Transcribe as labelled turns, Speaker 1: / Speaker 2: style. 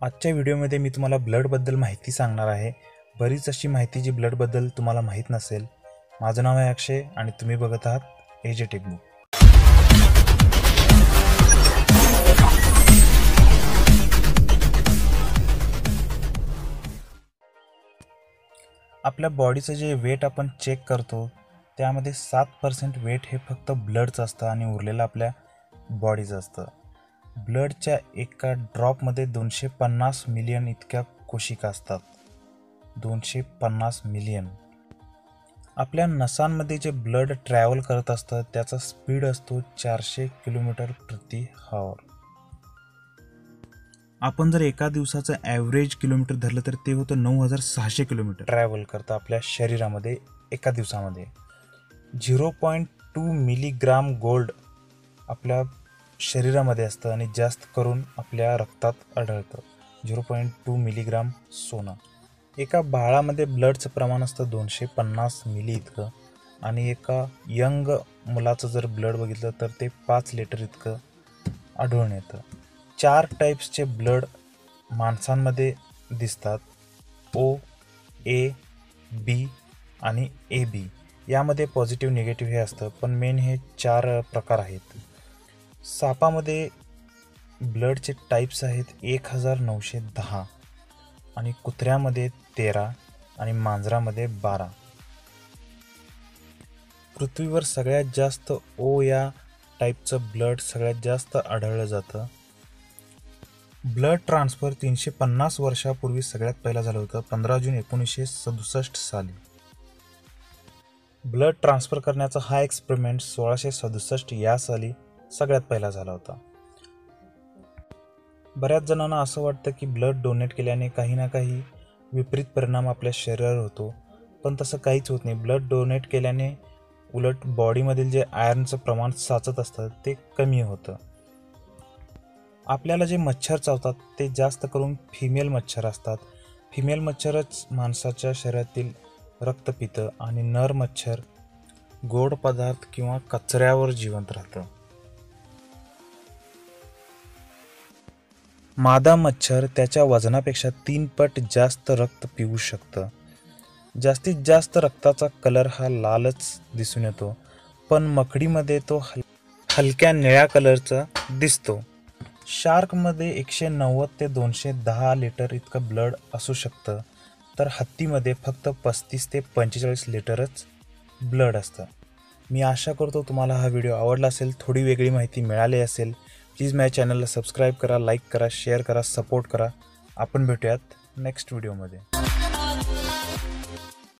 Speaker 1: आजच्या व्हिडिओमध्ये मी तुम्हाला ब्लडबद्दल माहिती सांगणार आहे. बरीच अशी माहिती जी ब्लडबद्दल तुम्हाला माहीत नसेल. माझं नाव आहे अक्षय आणि तुम्ही बघत आहात एजे टेकबुक आपल्या बॉडीचं जे वेट आपण चेक करतो त्यामध्ये सात पर्सेंट वेट हे फक्त ब्लडचं असतं आणि उरलेलं आपल्या बॉडीचं असतं. ब्लडच्या एका ड्रॉपमध्ये दोनशे पन्नास मिलियन इतक्या कोशिका असतात. दोनशे पन्नास मिलियन. आपल्या नसांमध्ये जे ब्लड ट्रॅव्हल करत असतं त्याचा स्पीड असतो चारशे किलोमीटर प्रति हॉवर. आपण जर एका दिवसाचं ॲव्हरेज किलोमीटर धरलं तर ते होतं नऊ हजार सहाशे किलोमीटर. ट्रॅव्हल करतं आपल्या शरीरामध्ये एका दिवसामध्ये. Zero point two milligram gold आपल्या शरीरामध्ये असतं आणि जास्त करून आपल्या रक्तात आढळतं. झिरो पॉईंट टू मिलीग्राम सोनं. एका बाळामध्ये ब्लडचं प्रमाण असतं दोनशे पन्नास मिली इतकं आणि एका यंग मुलाचं जर ब्लड बघितलं तर ते पाच लिटर इतकं आढळून येतं. चार टाईप्सचे ब्लड माणसांमध्ये दिसतात. ओ ए बी आणि ए बी. यामध्ये पॉझिटिव्ह निगेटिव्ह हे असतं पण मेन हे चार प्रकार आहेत. सापामध्ये ब्लडचे टाईप्स आहेत एक हजार नऊशे दहा आणि कुत्र्यामध्ये तेरा आणि मांजरामध्ये बारा. पृथ्वीवर सगळ्यात जास्त ओ या टाईपचं ब्लड सगळ्यात जास्त आढळलं जातं. ब्लड ट्रान्सफर तीनशे पन्नास वर्षापूर्वी सगळ्यात पहिला झालं होतं पंधरा जून एकोणीसशे सदुसष्ट साली. ब्लड ट्रान्सफर करण्याचा हा एक्सपेरिमेंट सोळाशे सदुसष्ट या साली सगळ्यात पहिला झाला होता. बऱ्याच जणांना असं वाटतं की ब्लड डोनेट केल्याने काही ना काही विपरीत परिणाम आपल्या शरीरावर होतो. पण तसं काहीच होत नाही. ब्लड डोनेट केल्याने उलट बॉडीमधील जे आयर्नचं प्रमाण साचत असतं ते कमी होतं. आपल्याला जे मच्छर चावतात ते जास्त करून फिमेल मच्छर असतात. फिमेल मच्छरच माणसाच्या शरीरातील रक्त पितं आणि नर मच्छर गोड पदार्थ किंवा कचऱ्यावर जिवंत राहतं. मादा मच्छर त्याच्या वजनापेक्षा तीन पट जास्त रक्त पिऊ शकतं. जास्तीत जास्त रक्ताचा कलर हा लालच दिसून येतो पण मकडीमध्ये तो हल हलक्या निळ्या कलरचा दिसतो. शार्कमध्ये एकशे नव्वद ते दोनशे दहा लिटर इतकं ब्लड असू शकतं तर हत्तीमध्ये फक्त पस्तीस ते पंचेचाळीस लिटरच ब्लड असतं. मी आशा करतो तुम्हाला हा व्हिडिओ आवडला असेल थोडी वेगळी माहिती मिळाली असेल प्लीज माझ्या चॅनलला सबस्क्राईब करा लाईक करा शेअर करा सपोर्ट करा. आपण भेटूयात नेक्स्ट व्हिडिओमध्ये.